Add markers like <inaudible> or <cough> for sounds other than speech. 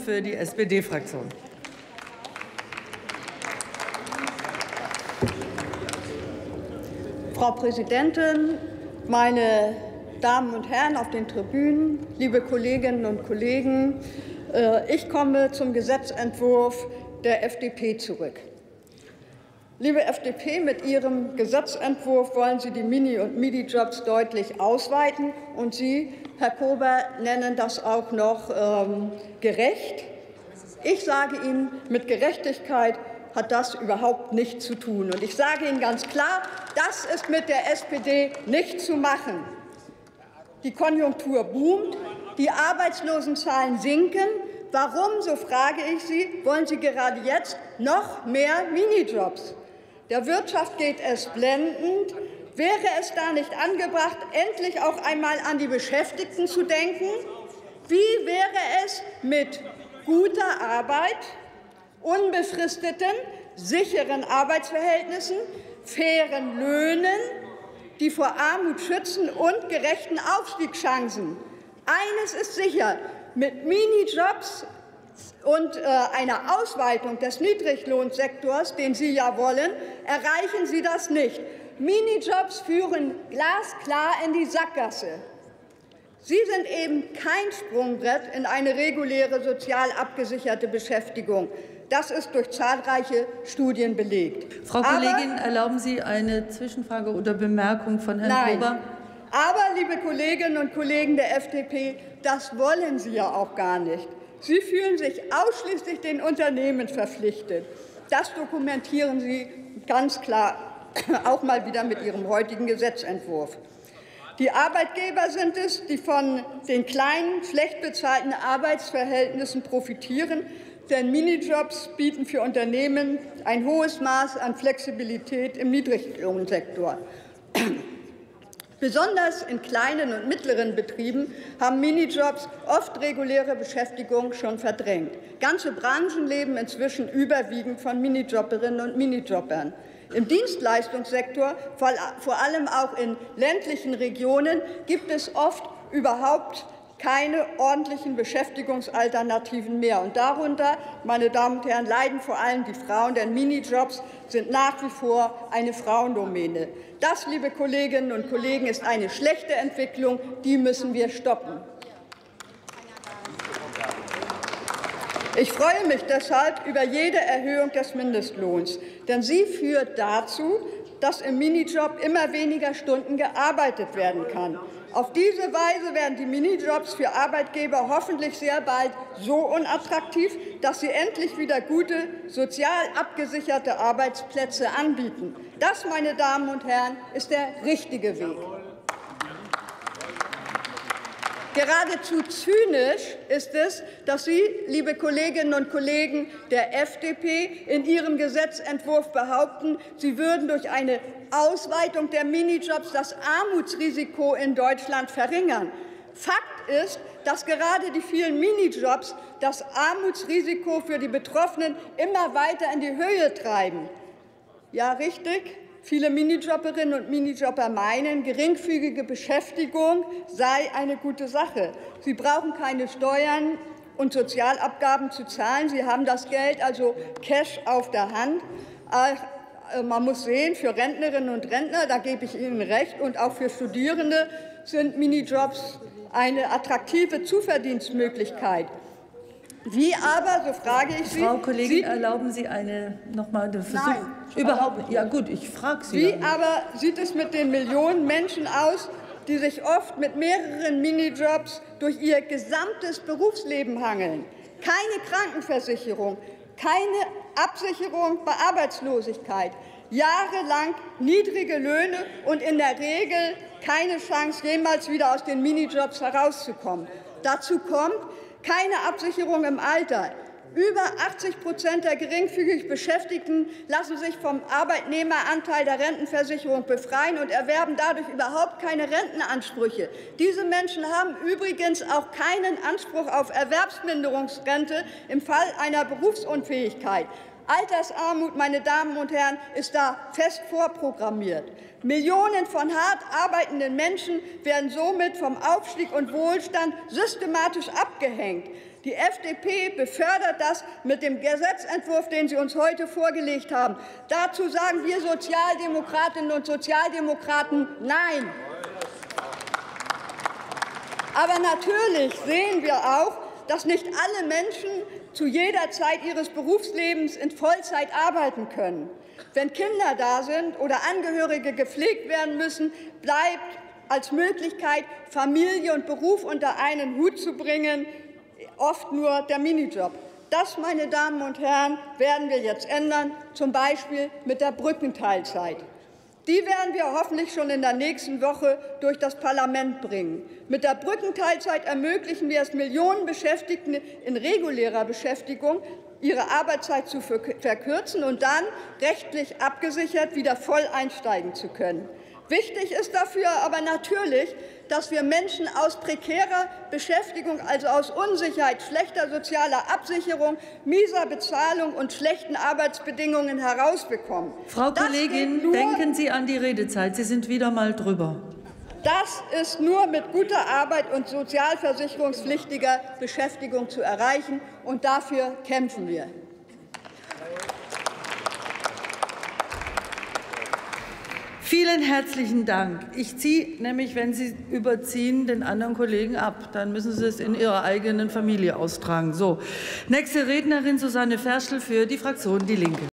für die SPD-Fraktion. Frau Präsidentin, meine Damen und Herren auf den Tribünen, liebe Kolleginnen und Kollegen, äh, ich komme zum Gesetzentwurf der FDP zurück. Liebe FDP, mit Ihrem Gesetzentwurf wollen Sie die Mini- und Midi-Jobs deutlich ausweiten, und Sie, Herr Kober, nennen das auch noch ähm, gerecht. Ich sage Ihnen, mit Gerechtigkeit hat das überhaupt nichts zu tun. Und ich sage Ihnen ganz klar, das ist mit der SPD nicht zu machen. Die Konjunktur boomt, die Arbeitslosenzahlen sinken. Warum, so frage ich Sie, wollen Sie gerade jetzt noch mehr Minijobs? Der Wirtschaft geht es blendend. Wäre es da nicht angebracht, endlich auch einmal an die Beschäftigten zu denken? Wie wäre es mit guter Arbeit, unbefristeten, sicheren Arbeitsverhältnissen, fairen Löhnen, die vor Armut schützen und gerechten Aufstiegschancen. Eines ist sicher, mit Minijobs und äh, einer Ausweitung des Niedriglohnsektors, den Sie ja wollen, erreichen Sie das nicht. Minijobs führen glasklar in die Sackgasse. Sie sind eben kein Sprungbrett in eine reguläre sozial abgesicherte Beschäftigung. Das ist durch zahlreiche Studien belegt. Frau Kollegin, Aber, erlauben Sie eine Zwischenfrage oder Bemerkung von Herrn nein. Gruber? Aber, liebe Kolleginnen und Kollegen der FDP, das wollen Sie ja auch gar nicht. Sie fühlen sich ausschließlich den Unternehmen verpflichtet. Das dokumentieren Sie ganz klar <clears throat> auch mal wieder mit Ihrem heutigen Gesetzentwurf. Die Arbeitgeber sind es, die von den kleinen, schlecht bezahlten Arbeitsverhältnissen profitieren, denn Minijobs bieten für Unternehmen ein hohes Maß an Flexibilität im Niedriglohnsektor. Besonders in kleinen und mittleren Betrieben haben Minijobs oft reguläre Beschäftigung schon verdrängt. Ganze Branchen leben inzwischen überwiegend von Minijobberinnen und Minijobbern. Im Dienstleistungssektor, vor allem auch in ländlichen Regionen, gibt es oft überhaupt keine ordentlichen Beschäftigungsalternativen mehr. Und darunter, meine Damen und Herren, leiden vor allem die Frauen, denn Minijobs sind nach wie vor eine Frauendomäne. Das, liebe Kolleginnen und Kollegen, ist eine schlechte Entwicklung, die müssen wir stoppen. Ich freue mich deshalb über jede Erhöhung des Mindestlohns, denn sie führt dazu, dass im Minijob immer weniger Stunden gearbeitet werden kann. Auf diese Weise werden die Minijobs für Arbeitgeber hoffentlich sehr bald so unattraktiv, dass sie endlich wieder gute, sozial abgesicherte Arbeitsplätze anbieten. Das, meine Damen und Herren, ist der richtige Weg. Geradezu zynisch ist es, dass Sie, liebe Kolleginnen und Kollegen der FDP, in Ihrem Gesetzentwurf behaupten, Sie würden durch eine Ausweitung der Minijobs das Armutsrisiko in Deutschland verringern. Fakt ist, dass gerade die vielen Minijobs das Armutsrisiko für die Betroffenen immer weiter in die Höhe treiben. Ja, richtig. Viele Minijobberinnen und Minijobber meinen, geringfügige Beschäftigung sei eine gute Sache. Sie brauchen keine Steuern und Sozialabgaben zu zahlen. Sie haben das Geld also Cash auf der Hand. Äh, man muss sehen, für Rentnerinnen und Rentner, da gebe ich Ihnen recht, und auch für Studierende sind Minijobs eine attraktive Zuverdienstmöglichkeit. Wie aber, so frage ich Sie. Frau Kollegin, Sie, erlauben Sie eine, noch mal den Versuch? Nein. Überhaupt nicht. Ja, gut, ich frage Sie. Wie aber sieht es mit den Millionen Menschen aus, die sich oft mit mehreren Minijobs durch ihr gesamtes Berufsleben hangeln? Keine Krankenversicherung, keine Absicherung bei Arbeitslosigkeit, jahrelang niedrige Löhne und in der Regel keine Chance, jemals wieder aus den Minijobs herauszukommen. Dazu kommt, keine Absicherung im Alter. Über 80 Prozent der geringfügig Beschäftigten lassen sich vom Arbeitnehmeranteil der Rentenversicherung befreien und erwerben dadurch überhaupt keine Rentenansprüche. Diese Menschen haben übrigens auch keinen Anspruch auf Erwerbsminderungsrente im Fall einer Berufsunfähigkeit. Altersarmut, meine Damen und Herren, ist da fest vorprogrammiert. Millionen von hart arbeitenden Menschen werden somit vom Aufstieg und Wohlstand systematisch abgehängt. Die FDP befördert das mit dem Gesetzentwurf, den Sie uns heute vorgelegt haben. Dazu sagen wir Sozialdemokratinnen und Sozialdemokraten Nein. Aber natürlich sehen wir auch, dass nicht alle Menschen zu jeder Zeit ihres Berufslebens in Vollzeit arbeiten können. Wenn Kinder da sind oder Angehörige gepflegt werden müssen, bleibt als Möglichkeit, Familie und Beruf unter einen Hut zu bringen, oft nur der Minijob. Das, meine Damen und Herren, werden wir jetzt ändern, zum Beispiel mit der Brückenteilzeit. Die werden wir hoffentlich schon in der nächsten Woche durch das Parlament bringen. Mit der Brückenteilzeit ermöglichen wir es Millionen Beschäftigten in regulärer Beschäftigung, ihre Arbeitszeit zu verkürzen und dann rechtlich abgesichert wieder voll einsteigen zu können. Wichtig ist dafür aber natürlich, dass wir Menschen aus prekärer Beschäftigung, also aus Unsicherheit, schlechter sozialer Absicherung, mieser Bezahlung und schlechten Arbeitsbedingungen herausbekommen. Frau das Kollegin, denken Sie an die Redezeit. Sie sind wieder mal drüber. Das ist nur mit guter Arbeit und sozialversicherungspflichtiger Beschäftigung zu erreichen, und dafür kämpfen wir. Vielen herzlichen Dank. Ich ziehe nämlich, wenn Sie überziehen, den anderen Kollegen ab. Dann müssen Sie es in Ihrer eigenen Familie austragen. So, nächste Rednerin Susanne Ferschel für die Fraktion Die Linke.